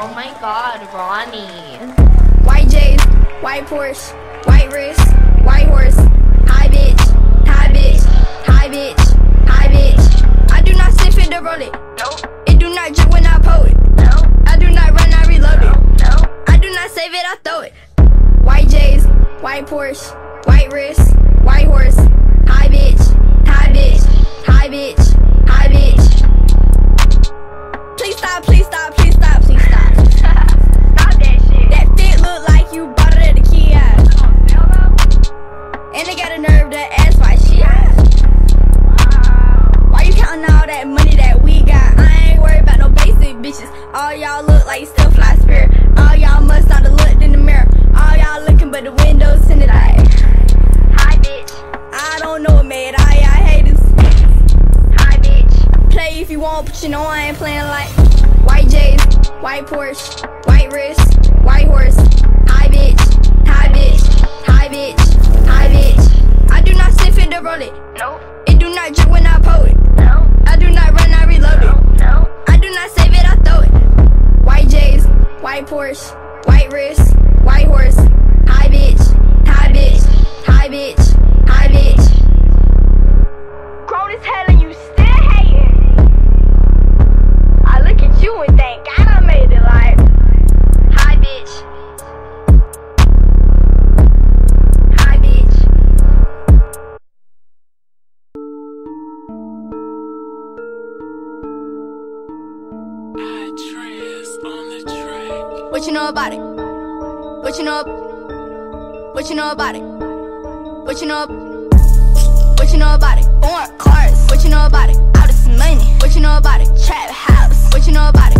Oh my god, Ronny. White J's, white Porsche, white wrist, white horse. Hi bitch, hi bitch, hi bitch, hi bitch. I do not sniff it, to roll it. Nope. It do not jump when I pull it. Nope. I do not run, I reload it. Nope. I do not save it, I throw it. White J's, white Porsche, white wrist, white horse bitch. Play if you want, but you know I ain't playing like white J's, white Porsche, white wrist, white horse. Hi bitch, hi bitch, hi bitch, hi bitch. I do not sniff it to roll it. Nope. It do not drip when I pull it. No. I do not run, I reload it. No. I do not save it, I throw it. White J's, white Porsche, white wrist, What you know about it? What you know? What you know about it? What you know? What you know about it? Foreign cars. What you know about it? All this money. What you know about it? Trap house. What you know about it?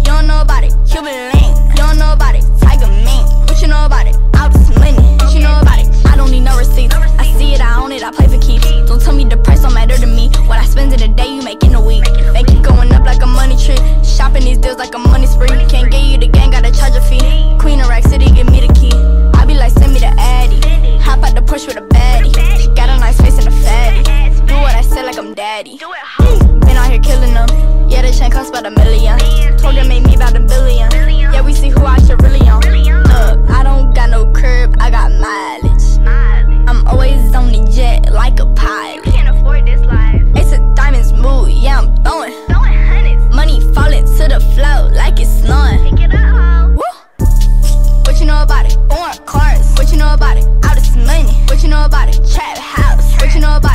You don't know about it. Cuban link. You don't know about it. Tiger mink. What you know about it? All this money. What you know about it? I don't need no receipts. I see it, I own it, I play for keeps. Don't tell me the price don't matter to me. What I spend in a day, you make in a week. They keep going up like a money tree. Shopping these deals like a money spree. With a baddie. Got a nice face and a fatty. Do what I say like I'm daddy. Do it, hoe. Been out here killing them. Yeah, the chain costs about a million. Told her make me about a billion. Yeah, we see who I should really on. Look, I don't got no curb, I got mileage. I'm always on the jet like a pilot. You can't afford this life. Ace of diamonds move, yeah, I'm throwing. Money falling to the floor like it's snowing. Pick it up. Woo! What you know about it? Foreign cars. What you know about it? Know about it? Trap house. What you know about